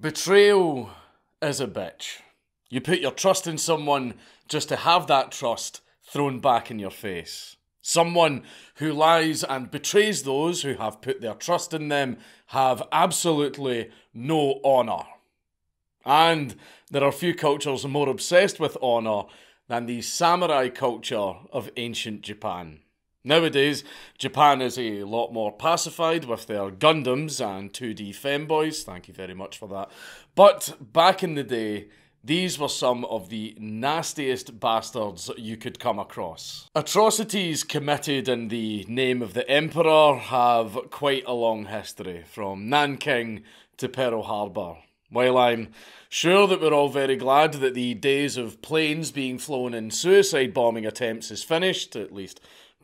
Betrayal is a bitch. You put your trust in someone just to have that trust thrown back in your face. Someone who lies and betrays those who have put their trust in them have absolutely no honour. And there are few cultures more obsessed with honour than the samurai culture of ancient Japan. Nowadays, Japan is a lot more pacified with their Gundams and 2D femboys. Thank you very much for that. But back in the day, these were some of the nastiest bastards you could come across. Atrocities committed in the name of the Emperor have quite a long history, from Nanking to Pearl Harbor. While I'm sure that we're all very glad that the days of planes being flown in suicide bombing attempts is finished, at least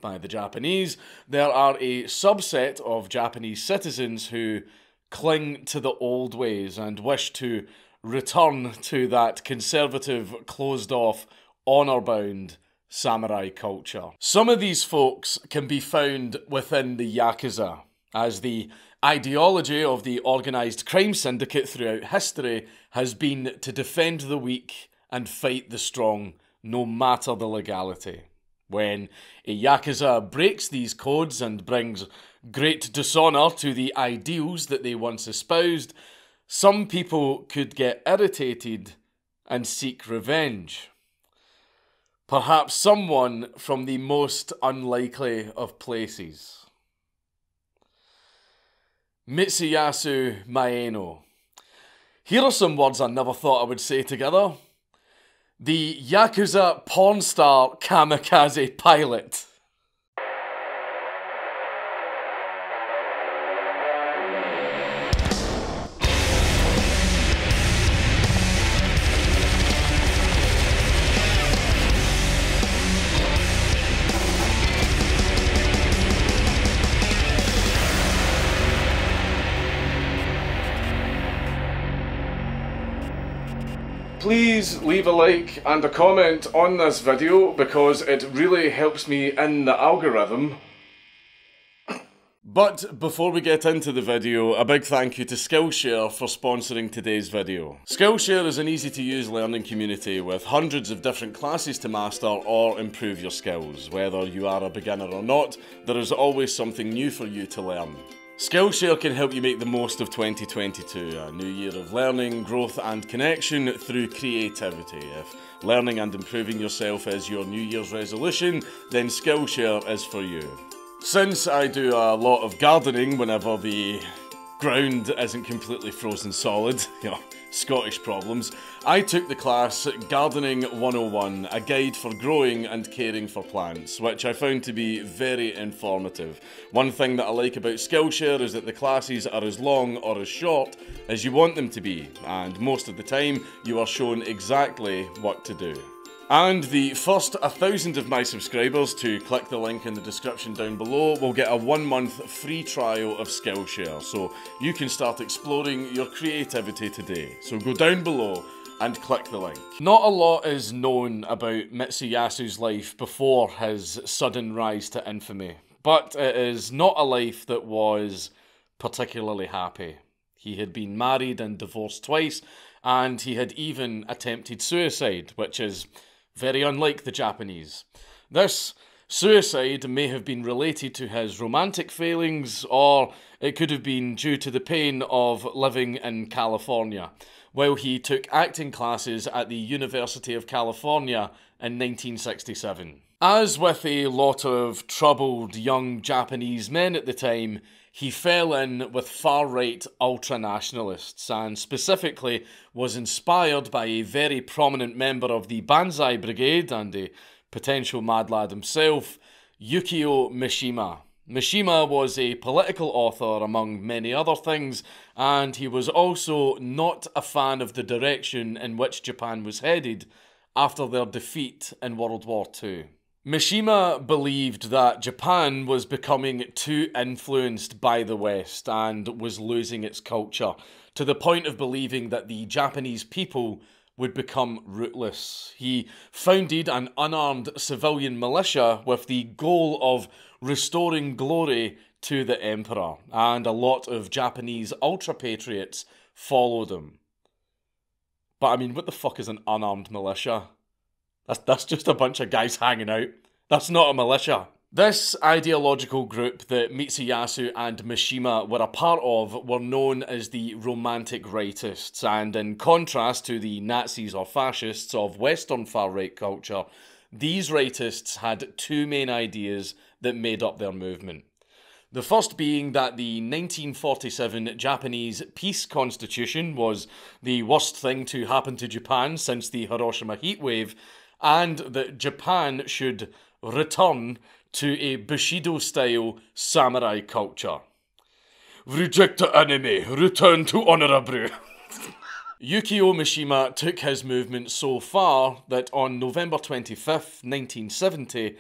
by the Japanese, there are a subset of Japanese citizens who cling to the old ways and wish to return to that conservative, closed off, honour bound samurai culture. Some of these folks can be found within the Yakuza, as the ideology of the organised crime syndicate throughout history has been to defend the weak and fight the strong, no matter the legality. When a Yakuza breaks these codes and brings great dishonour to the ideals that they once espoused, some people could get irritated and seek revenge. Perhaps someone from the most unlikely of places. Mitsuyasu Maeno. Here are some words I never thought I would say together the Yakuza porn star kamikaze pilot. Please leave a like and a comment on this video because it really helps me in the algorithm. But before we get into the video, a big thank you to Skillshare for sponsoring today's video. Skillshare is an easy to use learning community with hundreds of different classes to master or improve your skills. Whether you are a beginner or not, there is always something new for you to learn. Skillshare can help you make the most of 2022, a new year of learning, growth, and connection through creativity. If learning and improving yourself is your New Year's resolution, then Skillshare is for you. Since I do a lot of gardening whenever the ground isn't completely frozen solid, you know, Scottish problems, I took the class Gardening 101, a guide for growing and caring for plants, which I found to be very informative. One thing that I like about Skillshare is that the classes are as long or as short as you want them to be, and most of the time you are shown exactly what to do. And the first 1,000 of my subscribers to click the link in the description down below will get a one month free trial of Skillshare, so you can start exploring your creativity today. So go down below and click the link. Not a lot is known about Mitsuyasu's life before his sudden rise to infamy, but it is not a life that was particularly happy. He had been married and divorced twice, and he had even attempted suicide, which is very unlike the Japanese. This suicide may have been related to his romantic failings, or it could have been due to the pain of living in California, while he took acting classes at the University of California in 1967. As with a lot of troubled young Japanese men at the time, he fell in with far right ultra nationalists and specifically was inspired by a very prominent member of the Banzai Brigade and a potential mad lad himself, Yukio Mishima. Mishima was a political author, among many other things, and he was also not a fan of the direction in which Japan was headed after their defeat in World War II. Mishima believed that Japan was becoming too influenced by the West and was losing its culture, to the point of believing that the Japanese people would become rootless. He founded an unarmed civilian militia with the goal of restoring glory to the emperor, and a lot of Japanese ultra patriots followed him. But I mean, what the fuck is an unarmed militia? That's, that's just a bunch of guys hanging out. That's not a militia. This ideological group that Mitsuyasu and Mishima were a part of were known as the Romantic Rightists, and in contrast to the Nazis or fascists of Western far right culture, these rightists had two main ideas that made up their movement. The first being that the 1947 Japanese peace constitution was the worst thing to happen to Japan since the Hiroshima heatwave, and that Japan should return to a Bushido style samurai culture. Reject the enemy, return to honorable. Yukio Mishima took his movement so far that on November 25th, 1970,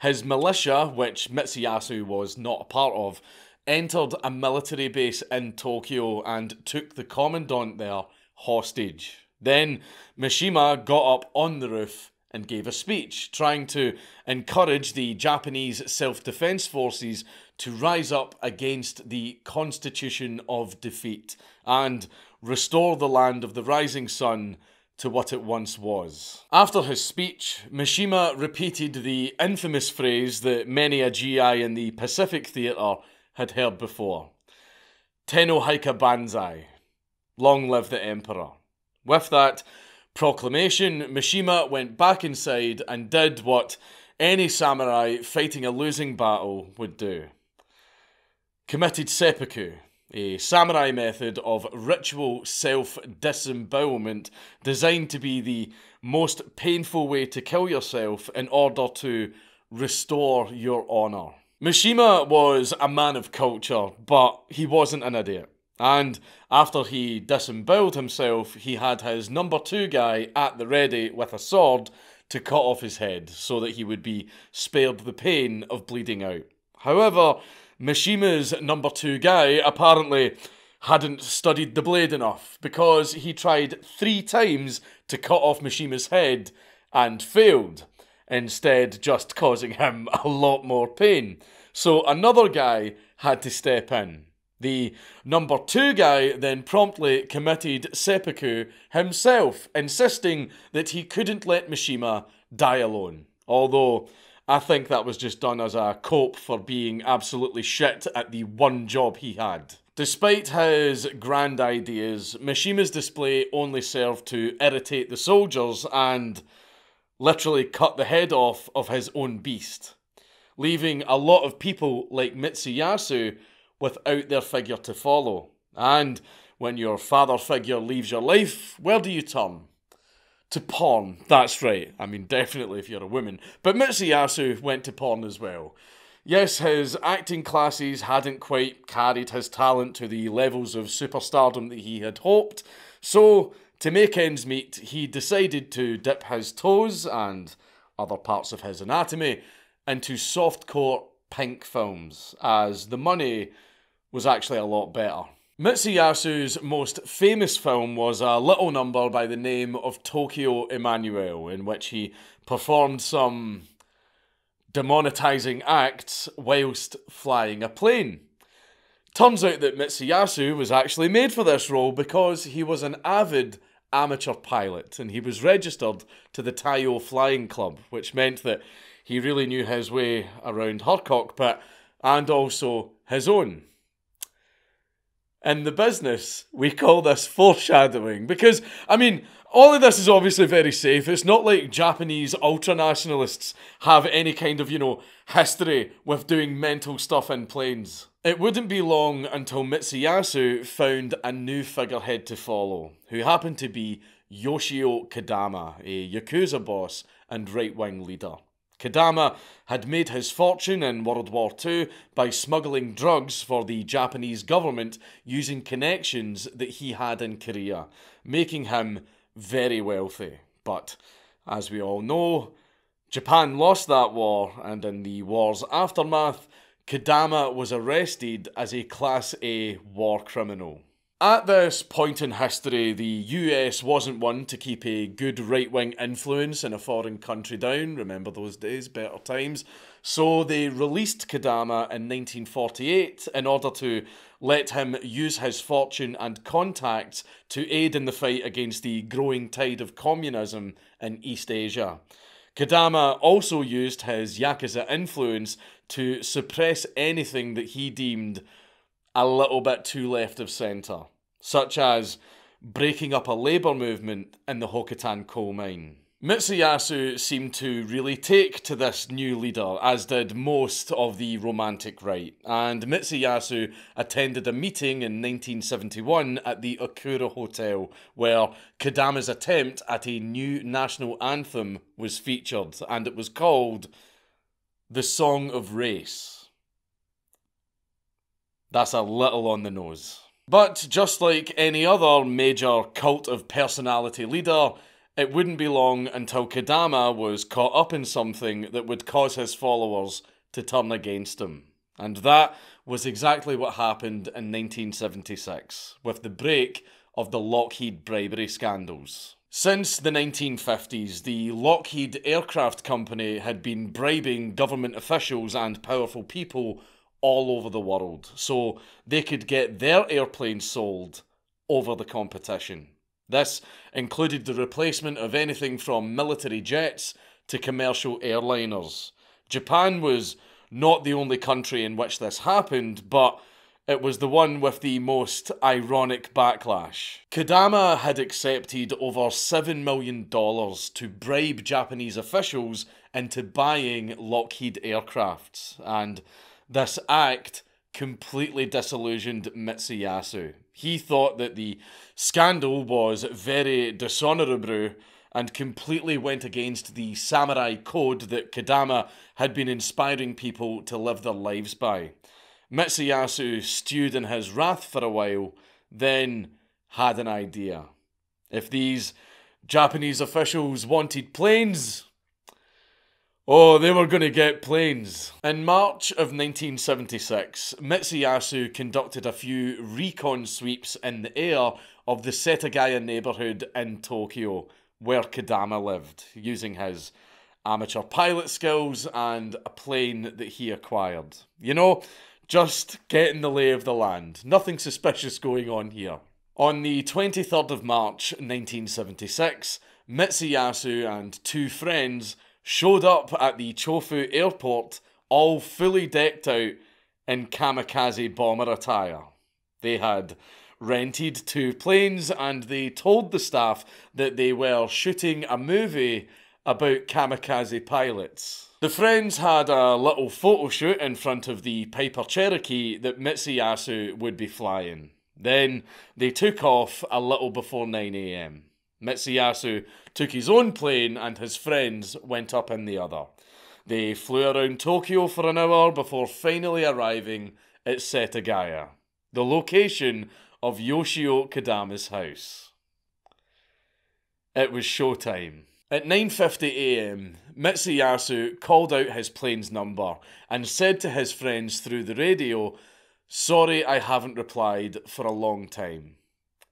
his militia, which Mitsuyasu was not a part of, entered a military base in Tokyo and took the commandant there hostage. Then Mishima got up on the roof and gave a speech trying to encourage the Japanese self defense forces to rise up against the constitution of defeat and restore the land of the rising sun to what it once was. After his speech, Mishima repeated the infamous phrase that many a GI in the Pacific Theatre had heard before Tenno Heika Banzai. Long live the Emperor. With that, proclamation, Mishima went back inside and did what any samurai fighting a losing battle would do. Committed seppuku, a samurai method of ritual self disembowelment designed to be the most painful way to kill yourself in order to restore your honour. Mishima was a man of culture, but he wasn't an idiot. And after he disemboweled himself, he had his number two guy at the ready with a sword to cut off his head so that he would be spared the pain of bleeding out. However, Mishima's number two guy apparently hadn't studied the blade enough because he tried three times to cut off Mishima's head and failed, instead, just causing him a lot more pain. So another guy had to step in. The number two guy then promptly committed seppuku himself, insisting that he couldn't let Mishima die alone. Although I think that was just done as a cope for being absolutely shit at the one job he had. Despite his grand ideas, Mishima's display only served to irritate the soldiers and literally cut the head off of his own beast, leaving a lot of people like Mitsuyasu without their figure to follow. And when your father figure leaves your life, where do you turn? To porn. That's right. I mean, definitely if you're a woman. But Mitsuyasu went to porn as well. Yes, his acting classes hadn't quite carried his talent to the levels of superstardom that he had hoped, so to make ends meet, he decided to dip his toes and other parts of his anatomy into softcore pink films, as the money was actually a lot better. Mitsuyasu's most famous film was a little number by the name of Tokyo Emmanuelle, in which he performed some demonetizing acts whilst flying a plane. Turns out that Mitsuyasu was actually made for this role because he was an avid amateur pilot and he was registered to the Taiyo Flying Club, which meant that he really knew his way around her cockpit and also his own. In the business, we call this foreshadowing because, I mean, all of this is obviously very safe. It's not like Japanese ultra nationalists have any kind of, you know, history with doing mental stuff in planes. It wouldn't be long until Mitsuyasu found a new figurehead to follow, who happened to be Yoshio Kodama, a Yakuza boss and right wing leader. Kodama had made his fortune in World War II by smuggling drugs for the Japanese government using connections that he had in Korea, making him very wealthy. But as we all know, Japan lost that war, and in the war's aftermath, Kodama was arrested as a Class A war criminal. At this point in history, the US wasn't one to keep a good right wing influence in a foreign country down. Remember those days, better times. So they released Kodama in 1948 in order to let him use his fortune and contacts to aid in the fight against the growing tide of communism in East Asia. Kodama also used his Yakuza influence to suppress anything that he deemed a little bit too left of centre, such as breaking up a labour movement in the Hokutan coal mine. Mitsuyasu seemed to really take to this new leader, as did most of the romantic right, and Mitsuyasu attended a meeting in 1971 at the Okura Hotel where Kodama's attempt at a new national anthem was featured, and it was called The Song of Race. That's a little on the nose. But just like any other major cult of personality leader, it wouldn't be long until Kodama was caught up in something that would cause his followers to turn against him. And that was exactly what happened in 1976, with the break of the Lockheed bribery scandals. Since the 1950s, the Lockheed Aircraft Company had been bribing government officials and powerful people all over the world so they could get their airplanes sold over the competition. This included the replacement of anything from military jets to commercial airliners. Japan was not the only country in which this happened, but it was the one with the most ironic backlash. Kodama had accepted over $7 million to bribe Japanese officials into buying Lockheed aircrafts, and this act completely disillusioned Mitsuyasu. He thought that the scandal was very dishonourable and completely went against the samurai code that Kodama had been inspiring people to live their lives by. Mitsuyasu stewed in his wrath for a while, then had an idea. If these Japanese officials wanted planes, Oh, they were going to get planes. In March of 1976, Mitsuyasu conducted a few recon sweeps in the air of the Setagaya neighbourhood in Tokyo, where Kodama lived, using his amateur pilot skills and a plane that he acquired. You know, just getting the lay of the land. Nothing suspicious going on here. On the 23rd of March 1976, Mitsuyasu and two friends showed up at the Chofu airport all fully decked out in kamikaze bomber attire. They had rented two planes and they told the staff that they were shooting a movie about kamikaze pilots. The friends had a little photo shoot in front of the Piper Cherokee that Mitsuyasu would be flying. Then they took off a little before 9am. Mitsuyasu took his own plane and his friends went up in the other. They flew around Tokyo for an hour before finally arriving at Setagaya, the location of Yoshio Kodama's house. It was showtime. At 9.50am, Mitsuyasu called out his plane's number and said to his friends through the radio, Sorry I haven't replied for a long time.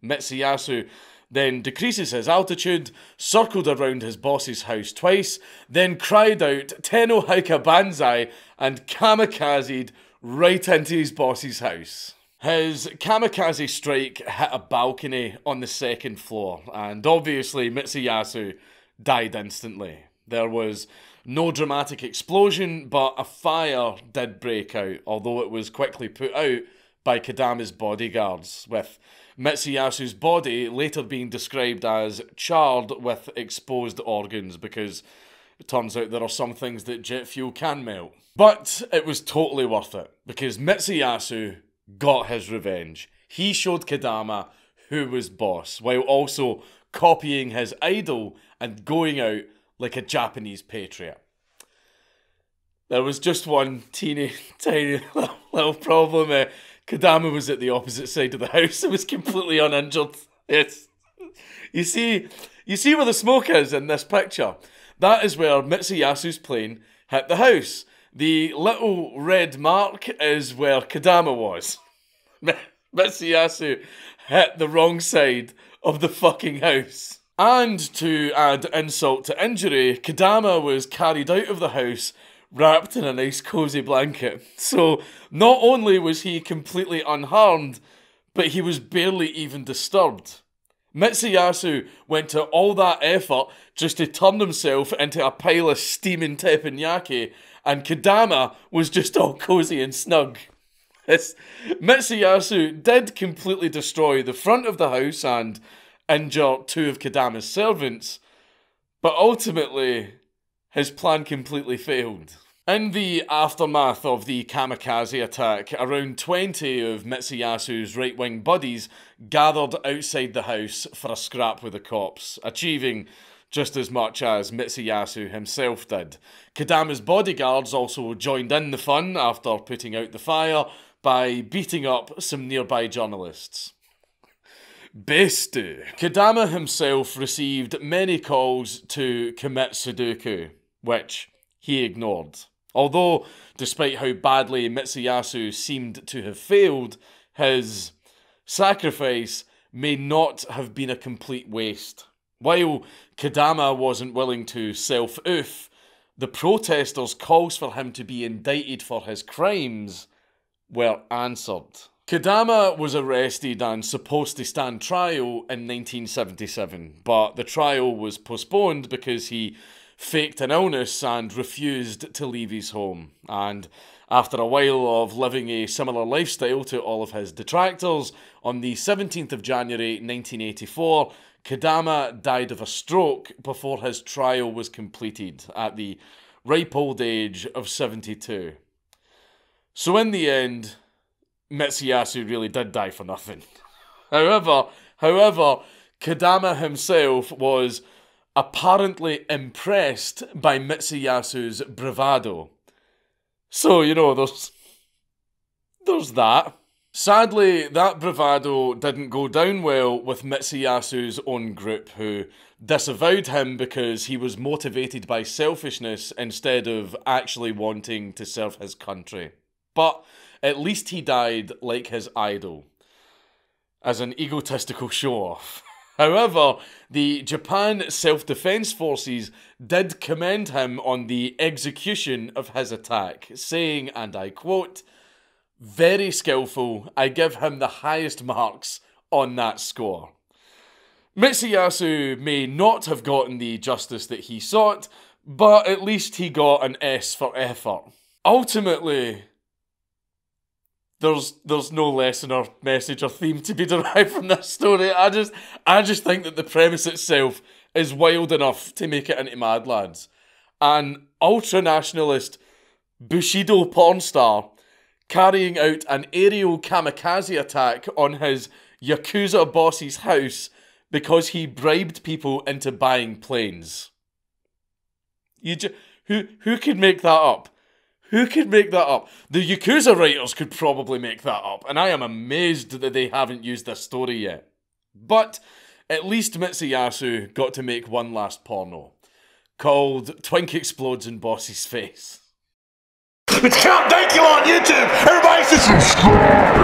Mitsuyasu then decreases his altitude, circled around his boss's house twice, then cried out Tenno Heika Banzai and kamikazed right into his boss's house. His kamikaze strike hit a balcony on the second floor, and obviously Mitsuyasu died instantly. There was no dramatic explosion, but a fire did break out, although it was quickly put out by Kodama's bodyguards, with Mitsuyasu's body later being described as charred with exposed organs because it turns out there are some things that jet fuel can melt. But it was totally worth it because Mitsuyasu got his revenge. He showed Kodama who was boss while also copying his idol and going out like a Japanese patriot. There was just one teeny tiny little problem. Uh, Kodama was at the opposite side of the house and was completely uninjured. Yes. You see, you see where the smoke is in this picture. That is where Mitsuyasu's plane hit the house. The little red mark is where Kodama was. Mitsuyasu hit the wrong side of the fucking house. And to add insult to injury, Kodama was carried out of the house wrapped in a nice cozy blanket. So not only was he completely unharmed, but he was barely even disturbed. Mitsuyasu went to all that effort just to turn himself into a pile of steaming teppanyaki, and Kodama was just all cozy and snug. This, Mitsuyasu did completely destroy the front of the house and injure two of Kodama's servants, but ultimately his plan completely failed. In the aftermath of the kamikaze attack, around 20 of Mitsuyasu's right wing buddies gathered outside the house for a scrap with the cops, achieving just as much as Mitsuyasu himself did. Kodama's bodyguards also joined in the fun after putting out the fire by beating up some nearby journalists. Bestu. Kodama himself received many calls to commit Sudoku, which he ignored. Although, despite how badly Mitsuyasu seemed to have failed, his sacrifice may not have been a complete waste. While Kodama wasn't willing to self oof, the protesters' calls for him to be indicted for his crimes were answered. Kodama was arrested and supposed to stand trial in 1977, but the trial was postponed because he faked an illness and refused to leave his home. And after a while of living a similar lifestyle to all of his detractors, on the 17th of January 1984, Kodama died of a stroke before his trial was completed at the ripe old age of 72. So, in the end, Mitsuyasu really did die for nothing. However, however, Kodama himself was apparently impressed by Mitsuyasu's bravado. So, you know, there's there's that. Sadly, that bravado didn't go down well with Mitsuyasu's own group, who disavowed him because he was motivated by selfishness instead of actually wanting to serve his country. But at least he died like his idol, as an egotistical show off. However, the Japan Self Defense Forces did commend him on the execution of his attack, saying, and I quote, very skillful, I give him the highest marks on that score. Mitsuyasu may not have gotten the justice that he sought, but at least he got an S for effort. Ultimately, there's there's no lesson or message or theme to be derived from this story. I just I just think that the premise itself is wild enough to make it into Mad Lads. An ultra nationalist Bushido porn star carrying out an aerial kamikaze attack on his Yakuza boss's house because he bribed people into buying planes. You ju- who who could make that up? Who could make that up? The Yakuza writers could probably make that up, and I am amazed that they haven't used this story yet. But at least Mitsuyasu got to make one last porno called Twink Explodes in Boss's Face. It's Count Dankula on YouTube! Everybody subscribe!